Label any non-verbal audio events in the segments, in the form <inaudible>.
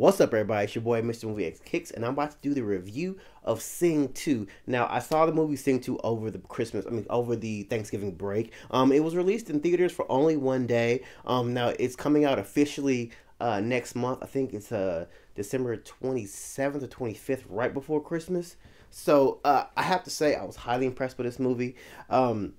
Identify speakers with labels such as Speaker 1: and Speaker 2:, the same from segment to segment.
Speaker 1: What's up, everybody? It's your boy, Mr. Movie X Kicks, and I'm about to do the review of Sing 2. Now, I saw the movie Sing 2 over the Christmas, I mean, over the Thanksgiving break. Um, it was released in theaters for only one day. Um, now, it's coming out officially uh, next month. I think it's uh, December 27th or 25th, right before Christmas. So, uh, I have to say, I was highly impressed with this movie. Um,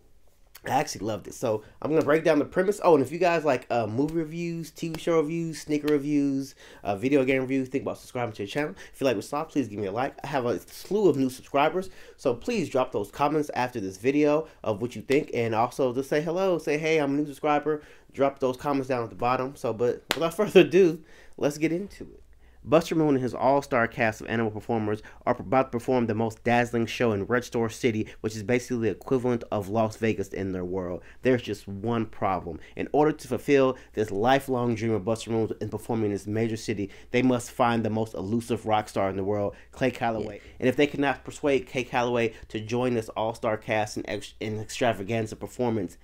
Speaker 1: I actually loved it. So I'm gonna break down the premise. Oh, and if you guys like uh, movie reviews, TV show reviews, sneaker reviews, uh, video game reviews, think about subscribing to the channel. If you like what saw, please give me a like. I have a slew of new subscribers, so please drop those comments after this video of what you think, and also just say hello, say hey, I'm a new subscriber. Drop those comments down at the bottom. So, but without <laughs> further ado, let's get into it. Buster Moon and his all-star cast of animal performers are about to perform the most dazzling show in Red Shore City, which is basically the equivalent of Las Vegas in their world. There's just one problem. In order to fulfill this lifelong dream of Buster Moon in performing in this major city, they must find the most elusive rock star in the world, Clay Calloway. Yeah. And if they cannot persuade Clay Calloway to join this all-star cast in, ex- in extravaganza performance,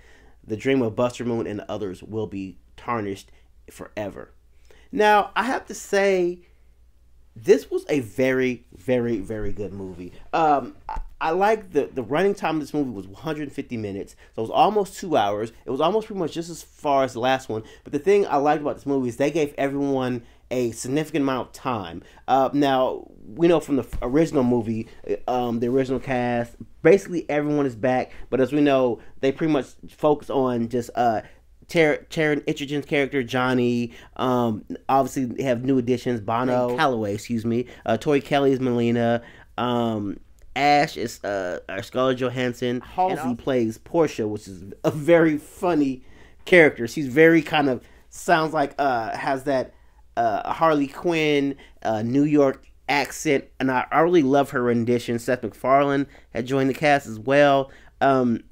Speaker 1: the dream of Buster Moon and the others will be tarnished forever. Now, I have to say, this was a very, very, very good movie. Um, I, I like the the running time of this movie was 150 minutes, so it was almost two hours. It was almost pretty much just as far as the last one. But the thing I liked about this movie is they gave everyone a significant amount of time. Uh, now we know from the original movie, um, the original cast, basically everyone is back. But as we know, they pretty much focus on just uh, Taron Egerton's character Johnny. Um, obviously have new additions. Bono Calloway, excuse me. Uh, Tori Kelly is Melina. Um, Ash is uh, Scarlett Johansson. Halsey plays Porsha, which is a very funny character. She's very kind of sounds like uh has that uh Harley Quinn uh New York accent, and I, I really love her rendition. Seth MacFarlane had joined the cast as well. Um,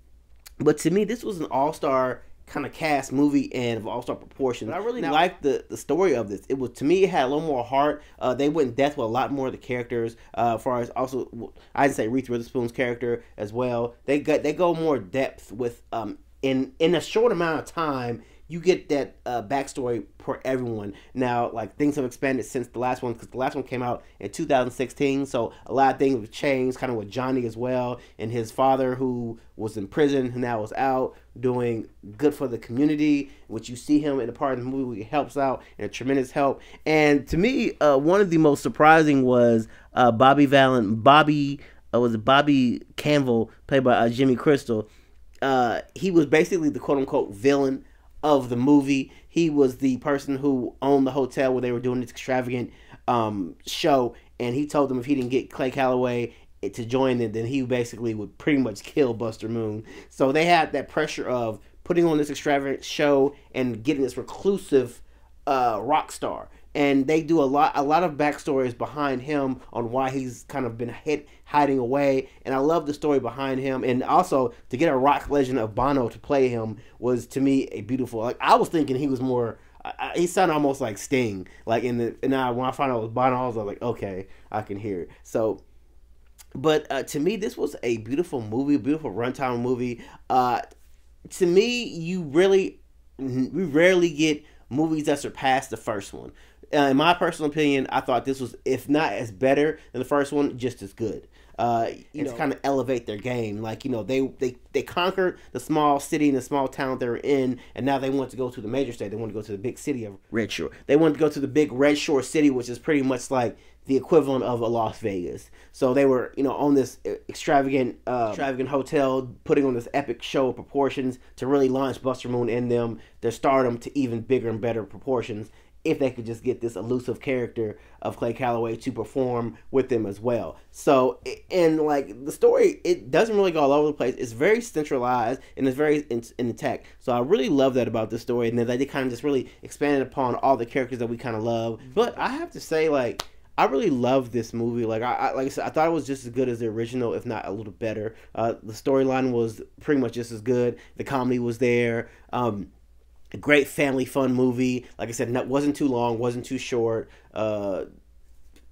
Speaker 1: but to me, this was an all star kind of cast movie and of all star proportions. I really liked the the story of this. It was to me it had a little more heart. Uh, they went in depth with a lot more of the characters. Uh, as far as also, I didn't say Reese Witherspoon's character as well. They got they go more depth with um in in a short amount of time you get that uh, backstory for everyone. Now, like things have expanded since the last one because the last one came out in 2016, so a lot of things have changed. Kind of with Johnny as well, and his father who was in prison who now is out doing good for the community. Which you see him in a part of the movie helps out and a tremendous help. And to me, uh, one of the most surprising was uh, Bobby Valen. Bobby uh, was Bobby Cannavale, played by uh, Jimmy Crystal. Uh, he was basically the quote unquote villain of the movie. He was the person who owned the hotel where they were doing this extravagant um, show, and he told them if he didn't get Clay Calloway to join them, then he basically would pretty much kill Buster Moon. So they had that pressure of putting on this extravagant show and getting this reclusive uh, rock star and they do a lot a lot of backstories behind him on why he's kind of been hit hiding away. And i love the story behind him. And also to get a rock legend of bono to play him was to me a beautiful like i was thinking he was more I, he sounded almost like sting. Like in the and I, when i found out it was bono i was like okay i can hear it. So but uh, to me this was a beautiful movie beautiful runtime movie. Uh, to me you really we rarely get movies that surpass the first one uh, in my personal opinion, I thought this was, if not as better than the first one, just as good. Uh, you know, to kind of elevate their game. Like you know, they they they conquered the small city and the small town they were in, and now they want to go to the major state. They want to go to the big city of Red Shore. They want to go to the big Red Shore city, which is pretty much like the equivalent of a Las Vegas. So they were, you know, on this extravagant, uh, extravagant hotel, putting on this epic show of proportions to really launch Buster Moon in them, their stardom to even bigger and better proportions if they could just get this elusive character of Clay Calloway to perform with them as well. So, and like the story, it doesn't really go all over the place. It's very centralized and it's very in, the tech. So I really love that about this story, and that they kind of just really expanded upon all the characters that we kind of love. But I have to say, like. I really love this movie. Like I, I, like I said, I thought it was just as good as the original, if not a little better. Uh, the storyline was pretty much just as good. The comedy was there. Um, a great family fun movie. Like I said, that wasn't too long, wasn't too short. Uh,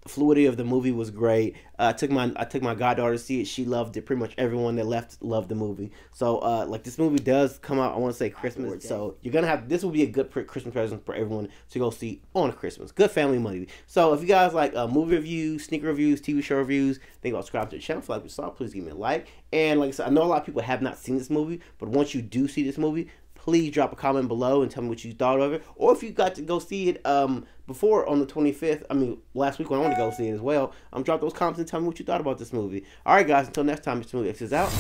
Speaker 1: fluidity of the movie was great. Uh, I took my I took my goddaughter to see it. She loved it. Pretty much everyone that left loved the movie. So uh, like this movie does come out. I want to say Christmas. So you're gonna have this will be a good Christmas present for everyone to go see on Christmas. Good family movie. So if you guys like uh, movie reviews, sneaker reviews, TV show reviews, think about subscribe to the channel. If you like what you saw, please give me a like. And like I said, I know a lot of people have not seen this movie, but once you do see this movie, please drop a comment below and tell me what you thought of it. Or if you got to go see it um, before on the 25th, I mean, last week when I wanted to go see it as well, um, drop those comments and tell me what you thought about this movie. All right, guys, until next time, Mr. Movie X is out.